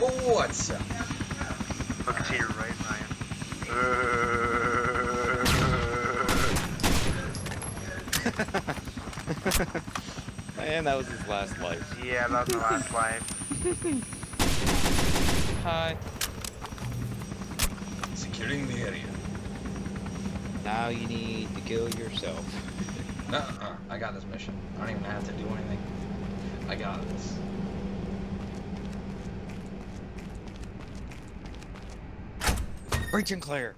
What's up? Look to your right, Ryan. and that was his last life. yeah, that was my last life. Hi. Securing the area. Now you need to kill yourself. Nuh-uh. I got this mission. I don't even have to do anything. I got this. Breach and clear.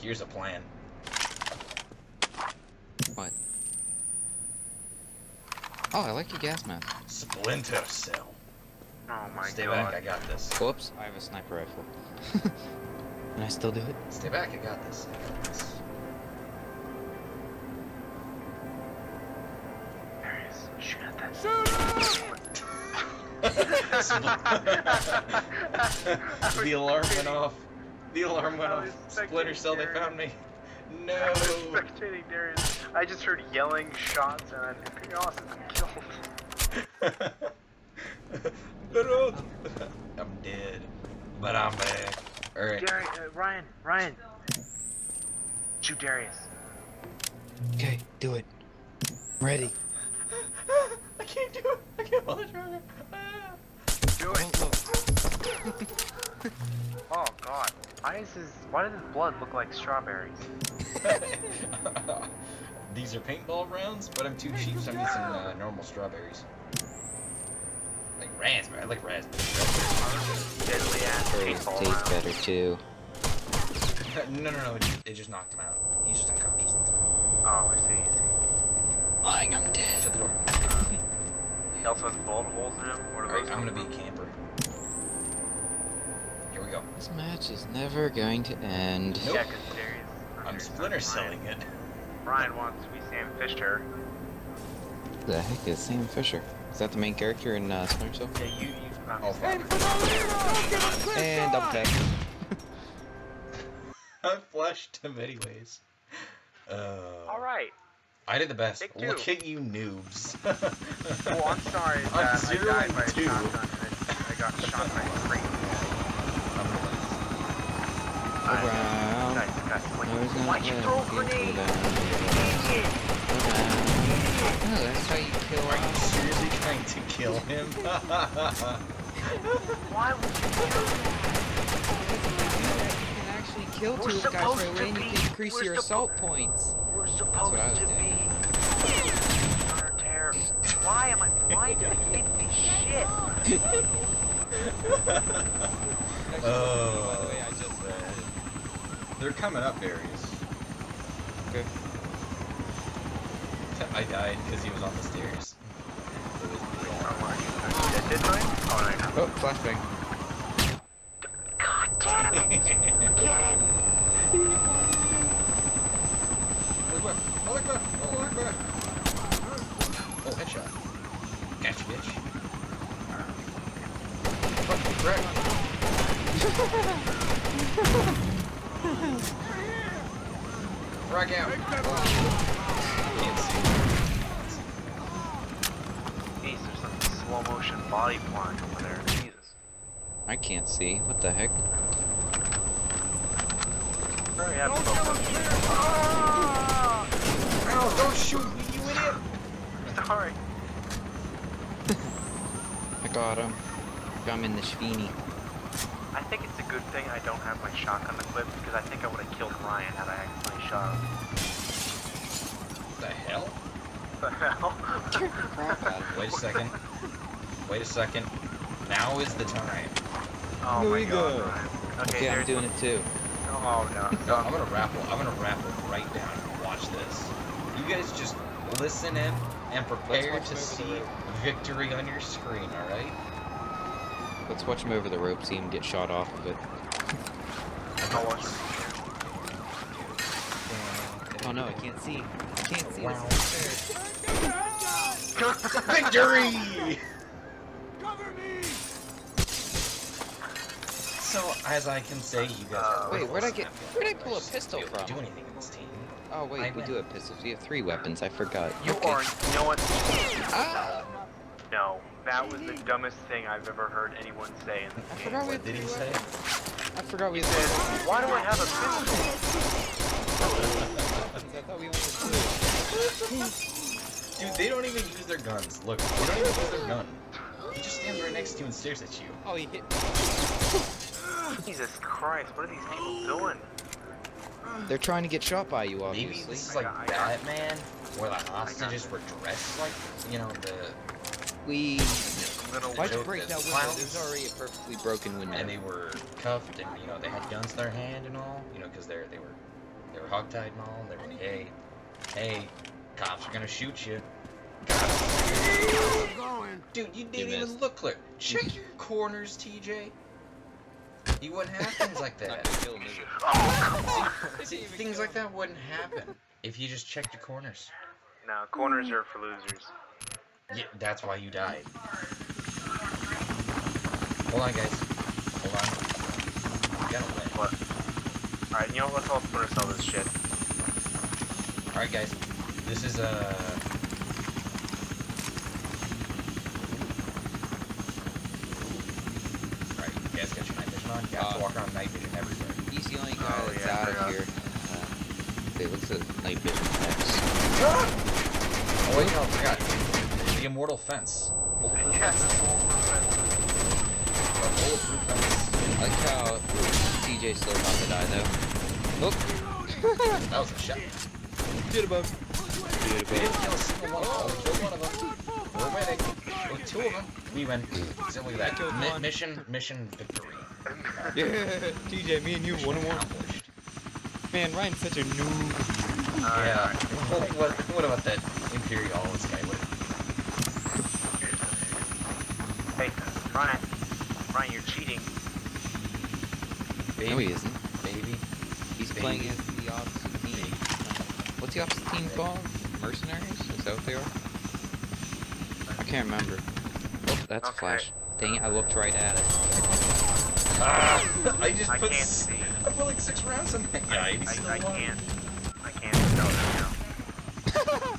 Here's a plan. What? Oh, I like your gas mask. Splinter Cell. Oh my Stay god. Stay back, I got this. Whoops, I have a sniper rifle. and I still do it? Stay back, I got this. I got this. the alarm went off. The alarm went off. Splinter Cell, they found me. I was No. spectating Darius. I just heard yelling shots and then Imperialis has been killed. Reload. I'm dead, but I'm back. All right. Darius, uh, Ryan, Ryan. Shoot Darius. Okay, do it. I'm ready. I can't do it. I can't pull the trigger. Ah. Do it. Oh god. Why is his why does his blood look like strawberries? These are paintball rounds, but I'm too cheap, so I'm using uh, normal strawberries. Like raspberry. I like raspberry. Deadly ass Those paintball taste round. better too. no, no, no. It just, it just knocked him out. He's just unconscious. That's all. Oh, I see, I see. Lying, I'm dead. Shut the door. He has bullet holes in him. What are Alright. I'm gonna be a camper. Here we go. This match is never going to end. Nope. Yeah, because Darius. I'm splinter selling it. Brian wants to be Sam Fisher. Who the heck is Sam Fisher? Is that the main character in uh, Splinter Cell? Yeah, you. you found Oh, Sam fuck. And double tap. I flushed him anyways. Uh, All right. I did the best. Take two. Look at you noobs. Well, I'm sorry I'm that I zero died and by a two. shotgun. and I, I got shot by a crate. Around. Guys, guys, wait. There's not Why'd you throw a grenade? Idiot! Oh, that's how you kill Are you seriously trying to kill him? Why would you do that? You can actually kill two guys supposed right away and you can increase your assault points. We're what I supposed was to doing. be. Terror. Why am I blind to shit? Oh. By the way, I just They're coming up, Darius. Okay. I died because he was on the stairs. Oh my. Did, did Oh, no. Oh, flashbang. God damn it! Get it! Oh, look back! Oh, look back! Oh, headshot. Catch, bitch. Fucking frick. Frag out. Can't see. Jeez, there's some slow motion body flying over there. Jesus. I can't see. What the heck? Hurry up, slow ah! don't shoot me, you idiot! Sorry. I got him. I'm in the Schweenie. I think it's a good thing I don't have my shotgun equipped because I think I would have killed Ryan had I actually shot him. The hell? The hell? Crap out of Wait a second. Wait a second. Now is the time. Oh Here my we god, go. Ryan. Okay, Yeah, I'm doing it too. Oh no. No, I'm gonna raffle. I'm gonna raffle right down. Watch this. You guys just listen in and prepare to him over the see victory on your screen. All right. Let's watch him over the rope, see him get shot off of it. I'll watch Oh no, I can't see. I can't see. Wow. This is Victory! So, as I can say, you guys are. Uh, Wait, where'd I get- where'd I pull a pistol from? Do anything in this team. Oh wait, I we win. do have pistols. We have three weapons. I forgot. You Okay. are. You know what? Ah! No. that was the dumbest thing I've ever heard anyone say in I this game. forgot What did he say? I forgot we He said, why do I have a pistol? I thought we only. Dude, they don't even use their guns. Look, they don't even use their gun. He just stands right next to you and stares at you. Oh, he hit. Jesus Christ, what are these people doing? They're trying to get shot by you, obviously. Maybe this is I like got- I got- Batman, where the hostages were dressed like, you know, the We. Why'd you break that that window? clowns- There's already a perfectly broken window. and they were cuffed and you know they had guns in their hand and all, you know, because they're they were they were hogtied and all. And they were like, hey, hey, cops are gonna shoot you. Dude, you didn't even look clear. Check your corners, TJ. You wouldn't have things like that. kill him. Oh. See, things like that wouldn't happen if you just checked your corners. No, corners are for losers. Yeah, that's why you died. Hold on, guys. Hold on. We gotta win. What? Alright, you know what? Let's all splinter cell this shit. Alright, guys. This is uh Alright, you guys got your night vision on? You have to Uh, walk around night vision everywhere. He's the only guy Oh, that's yeah, out of here. Uh, okay, what's the night vision next? Oh wait, no, I forgot. The immortal fence. Bulletproof Yes, fence. Bulletproof fence. I like how TJ's still about to die though. Oh, That was a shot. did above. We didn't kill a single one of them. We killed one of them. We're winning. With two of them, we win. Simple as that. Mi- mission, mission victory. Yeah, TJ, me and you, one on one. Man, Ryan's such a noob. Oh, yeah. What, what, what about that Imperialis guy? Hey, Ryan. Ryan, you're cheating. baby, No, he isn't. baby. He's Baby. playing as the opposite team. What's the opposite team called? Mercenaries? Is that what they are? I can't remember. Oh, that's a flash. Dang it, I looked right at it. Ah, I just I put. can't see. I put like six rounds in that guy. I, I, I can't. I can't tell that now.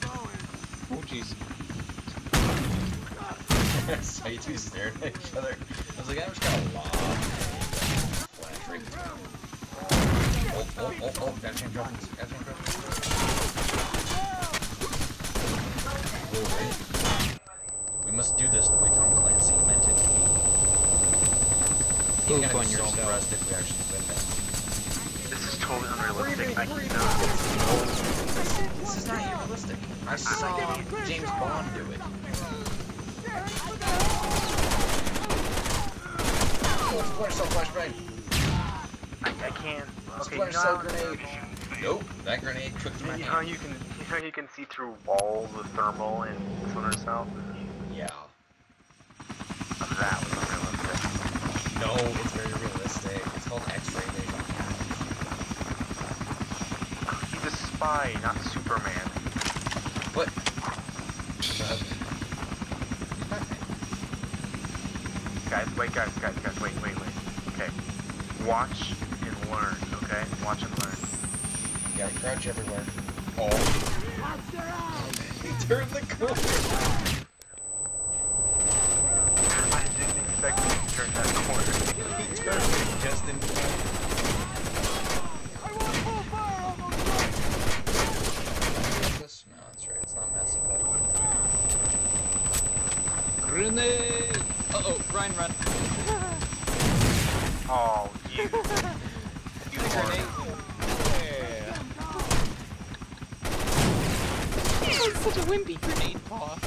Oh jeez. so you two stared at each other. I was like, I'm just gonna lob. Through. Oh, oh, oh, oh, change weapons. Gotta change weapons. Whoa, wait. We must do this the way Tom Clancy meant it to be. He's gonna on be so impressed if we actually win this. This is totally unrealistic. I Breathing, cannot. This is not realistic. I saw James Bond do it. Splinter Cell flashbang. I, I can't. Okay, Splinter you know Cell grenade. Nope, that grenade cooked my you know how you can you know you can see through walls with thermal and splinter cell. Yeah. That it's very realistic. It's called X-ray vision. He's a spy, not Superman. But. Uh, Guys, wait, guys, guys, guys, wait, wait, wait. Okay, watch and learn. Okay, watch and learn. you gotta crouch everywhere. Oh. He turned the corner. I didn't expect him to turn that corner. He turned it just in time. No, that's right. It's not Mass Effect. Grenade! Uh oh, Ryan, run. Oh, you. You Grenade. Yeah. It's such a wimpy grenade paw.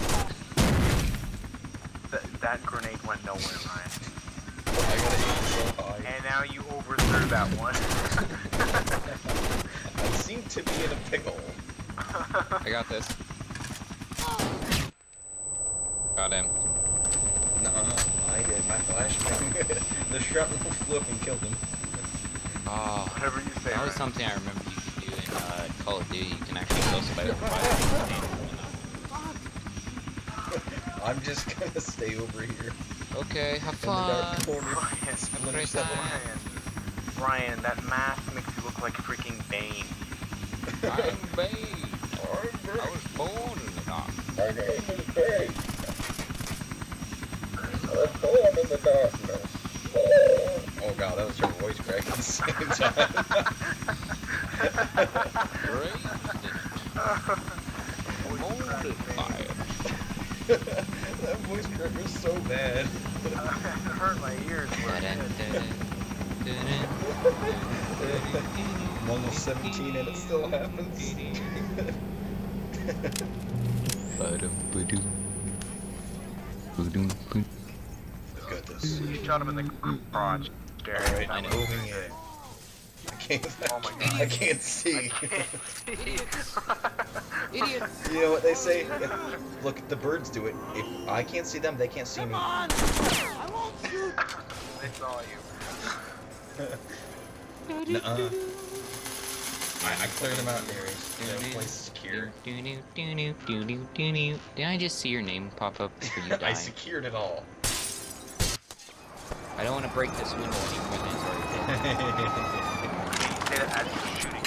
That, that grenade went nowhere, Ryan. I gotta aim so high. And now you overthrew that one. I seem to be in a pickle. I got this. Got him. Nuh-uh. I did. My flashbang. the shrapnel flew up and killed him. Oh, Whatever you say. that was something I remember you could do in uh, Call of Duty. You can actually kill somebody with a fire. I'm just gonna stay over here Okay, have in the dark fun. corner. Ryan, Splinter great Cell. time. Ryan, Ryan, that mask makes you look like freaking Bane. I'm Bane. I was born in the dark. My name is Bane. were born in the darkness. Oh god, that was your voice crack at the same time. Molded by it. that voice crack was so bad. It hurt my ears. Dun, dun, dun, dun, dun. I'm almost 17 and it still happens. I've got this. You shot him in the crotch. Alright, I I'm moving in. I can't, Oh my I can't see. Idiot! you know what they say? If, look, the birds do it. If I can't see them, they can't see me. They saw you. Nuh-uh. I, I cleared them out, Darius. You know, place secure. Do-do-do-do-do-do-do. Did I just see your name pop up before you I secured it all. I don't want to break this window anymore than it's already dead. Say that as you're shooting.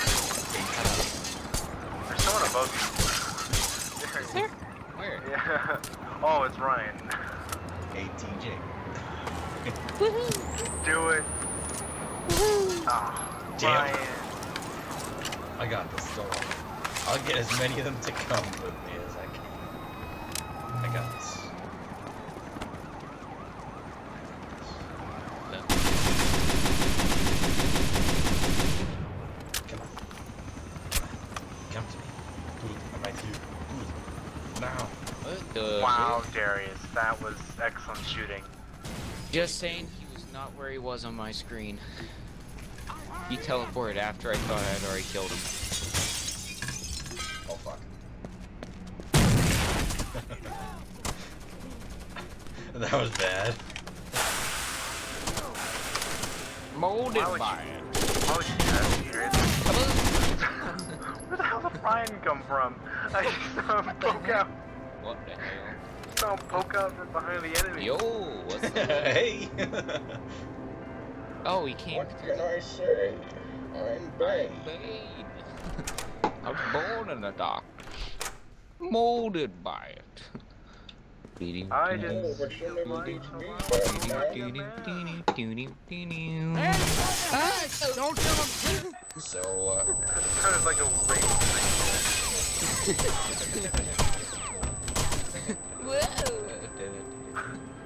There's someone above you. Is there? Where? Yeah. Oh, it's Ryan. ATJ. Do it. Ah, Damn. Ryan. I got this, don't worry. I'll get as many of them to come with me as I can. I got this. Come on. Come to me. Good. I might do. Good. Now. What the Wow, Darius, that was excellent shooting. Just saying he was not where he was on my screen. He teleported after I thought I had already killed him. Oh fuck. that was bad. Molded by it. Why would you do that, Where the hell did Ryan come from? I just um, saw him poke out. What the hell? Saw him poke out from behind the enemy. Yo, what's up? hey. Oh, he came What through. can I say? I'm Bane. Bane. I was born in the dark. Molded by it. I just but you never Ryan reached so me well. back, man. so, uh, Kind of like a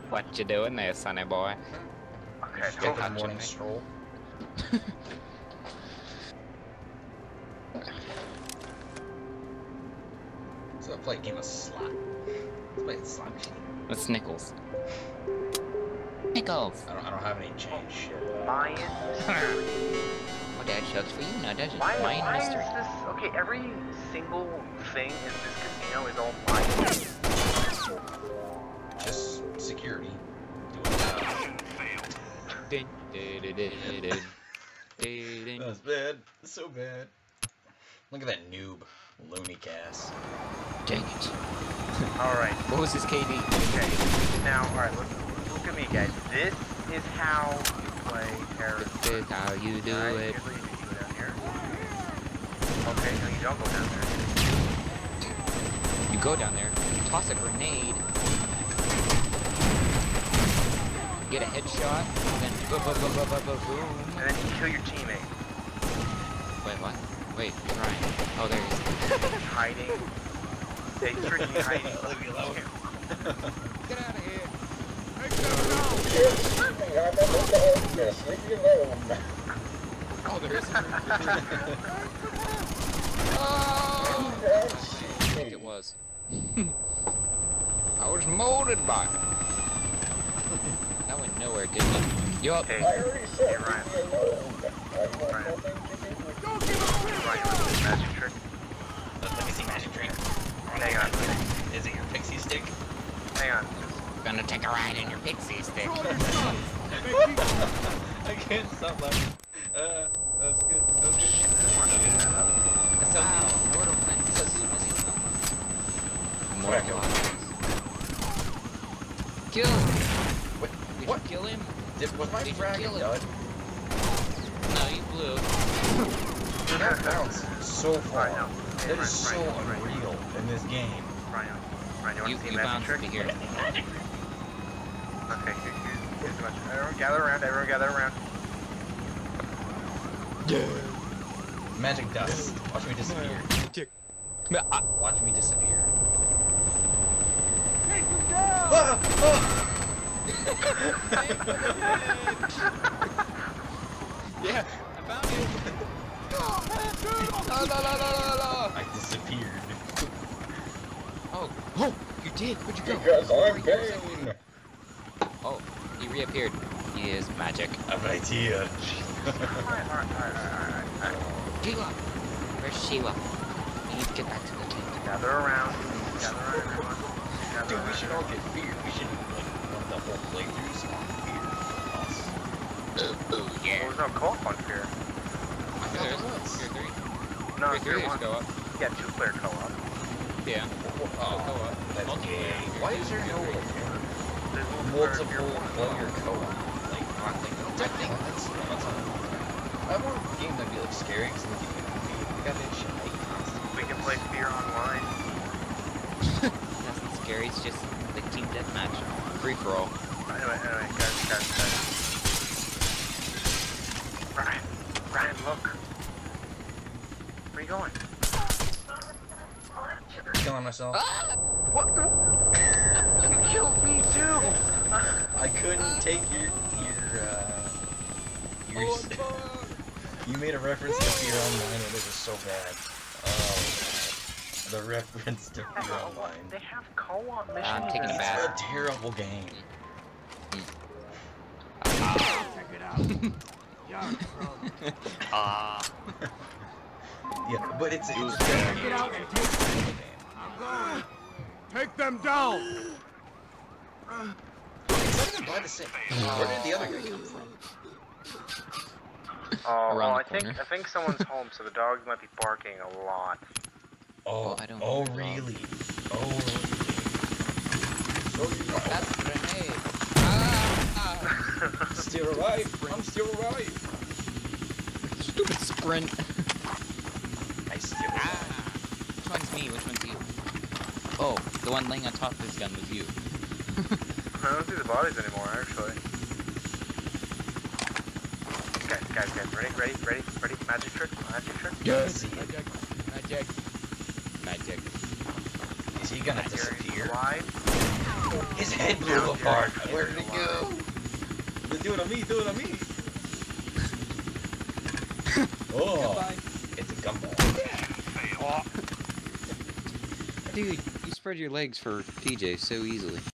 What you doing there, sonny boy? Okay, get hold the on. morning stroll. so I play a game of slot. Let's play a slot machine. What's Nichols? Nichols! I don't, I don't have any change shit. Mayan. Well, Dad shucks for you now, does it? Why, Mine why is mystery. this? Okay, every single thing in this casino is all Mayan. Just security. Do it now. Dun, dun, dun, dun, dun, dun. Dun, dun. That's bad. So bad. Look at that noob. Looney Cass. Dang it. Alright, What was his KD? okay. Now, alright, look, look at me, guys. This is how you play terrorism. This is how you do Alright, it. here's what you do. You go down here. Okay, no, you don't go down there. You go down there, you toss a grenade, get a headshot, then boom, boom, boom, boom, boom, boom, boom. And then you kill your teammate. Wait, what? Wait, you're Ryan. Oh, there he is. Hiding. They trick you hiding. Leave me alone. Get out of here. Yes, me, I'm in the darkness. Leave me alone. Oh, there is. Oh! I think it was. I was molded by it. That went nowhere, didn't it? Yup. Okay, I already said Hey, Ryan. leave me alone. I want Ryan. nothing to do with Ryan, this magic trick? Let me see magic trick. Hang on. Is it your pixie stick? Hang on. Gonna take a ride in your pixie stick. I can't stop laughing. Uh, that was good. That was good. That's so Wow, Lord of Fences. More Where, kill? Kill him! Wait, Did what? you kill him? Did, was my Did you frag kill him? done? No, you blew. That bounced so far. Ryan, no. Hey, That Ryan, is so Ryan, Ryan, unreal in this game. Ryan, Ryan, you want You, to see you a magic bounced trick? to here. Okay, much. Everyone gather around, everyone gather around. Yeah. Magic dust. Watch me disappear. Watch me disappear. Take them down! Ah! Yeah, I found you. La, la, la, la, la, la. I disappeared. Oh, oh, you did. Where'd you go? Because I'm Bane! Oh, he reappeared. He is magic. I'm right here. Alright, alright, alright, alright, alright. Sheila. Where's Sheila? We need to get back to the tent. Gather around. Gather around, everyone. Gather Dude, we should all get feared. We should like run the whole playthrough so fear us. Oh, Well, there's no co-op on Fear. I thought there was. Fear three. No, Fear Fear three is 1. go up. Yeah, two-player co-op. Yeah. Oh, co-op. Multiplayer. gay. Why is there no multiple player co-op? Like, I think that's, that's not, I want a game that'd be like scary because like, you can we got that shit like constantly. We can play Fear online. Nothing scary. It's just like team deathmatch. Free for all. Anyway, anyway, guys, guys, guys. Ryan, Ryan, look. Where are you going? Killing myself. Ah! What? you killed me too. I couldn't take your your uh your Oh, you made a reference to Fear Online and it was so bad. Oh man. The reference to Fear Online. They have co-op missions. I'm taking a in bath. It's a terrible game. Hmm. Ah. Check it out. Young from Ah. Yeah, but it's it's Check it out and take them. I'm going. Take them down! It's not even by the same. Where did the other guy come from? Oh, Around well, the I think. I think someone's home, so the dogs might be barking a lot. Oh, Well, I don't oh know. really? Oh really? So you That's grenade. Ah. still alive? I'm still alive. Stupid sprint. I still Ah. alive. Which one's me? Which one's you? Oh, the one laying on top of his gun was you. I don't see the bodies anymore, actually. Guys, guys, guys, ready, ready, ready, ready? Magic trick, magic trick. Yes. Magic. Magic. Magic. is he gonna Here, disappear? alive. His head blew Now apart. Where did it go? Do it on me. Do it on me. oh, Goodbye. it's a gumball. Dude, you spread your legs for TJ so easily.